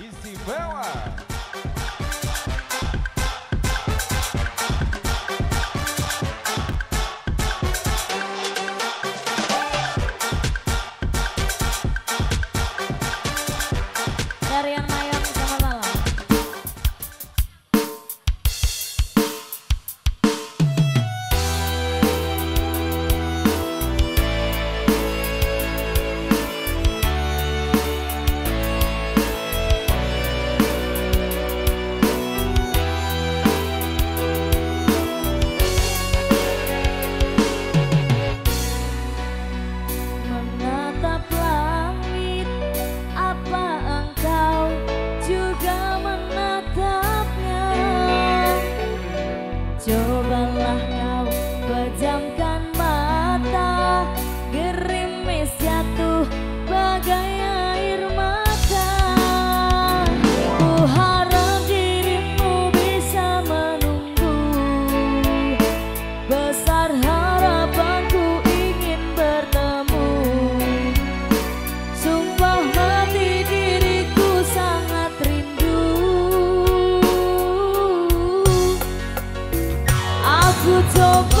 e Silvela. Dari yang 不走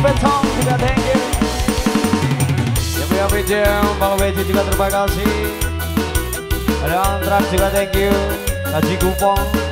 Betong juga thank you Yang punya video Bang Beji juga terima kasih. Ada Antrak juga thank you. Haji Kupong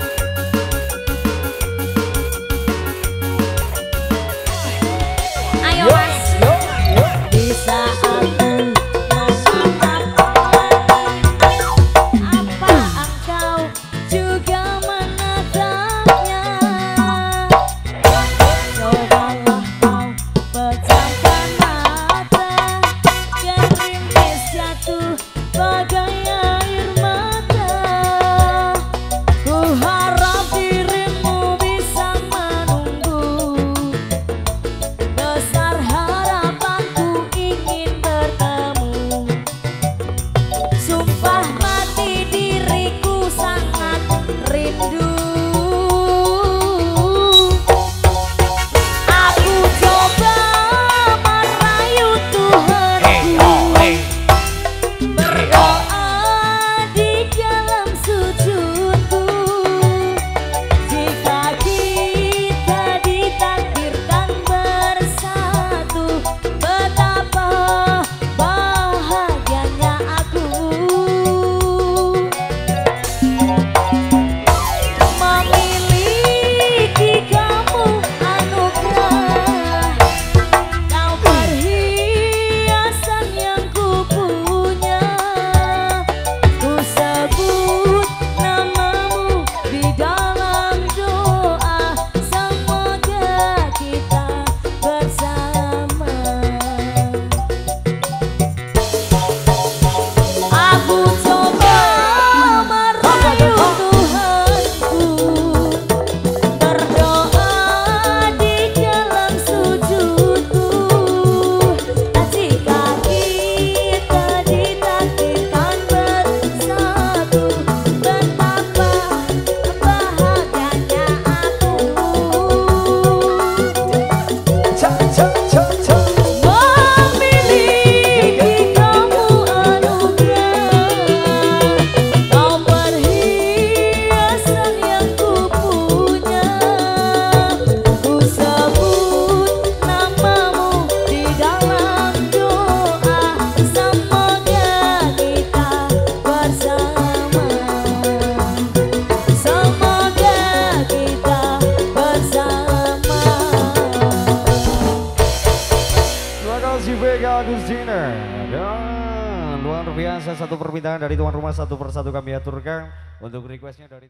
锵锵。Satu permintaan dari tuan rumah satu persatu kami aturkan untuk requestnya dari